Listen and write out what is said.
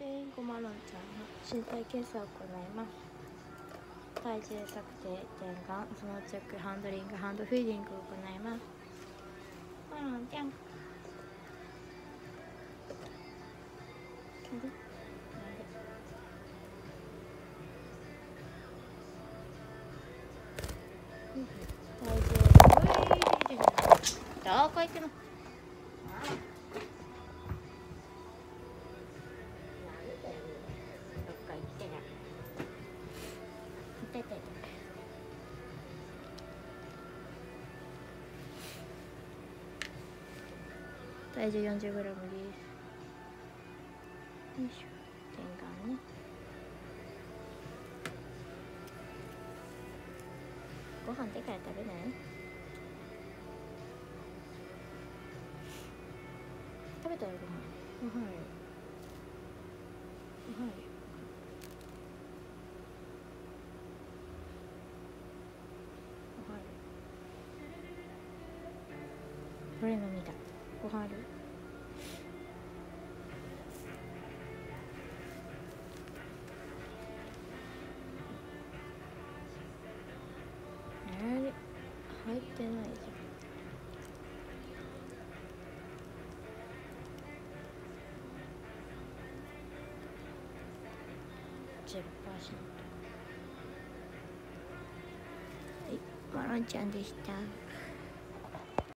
全員ごまろんちゃんの身体検査を行います。体重測定点眼そのチェックハンドリングハンドフィーディングを行います。ごまろん。ちゃん。体重どこ行くの痛い痛い痛い体重 40g です。よいしょ。点眼ね。ご飯手から食べない？食べたよご飯。ご飯これ飲みだ。ご飯ある？入ってないじゃん。10%はいマロンちゃんでした。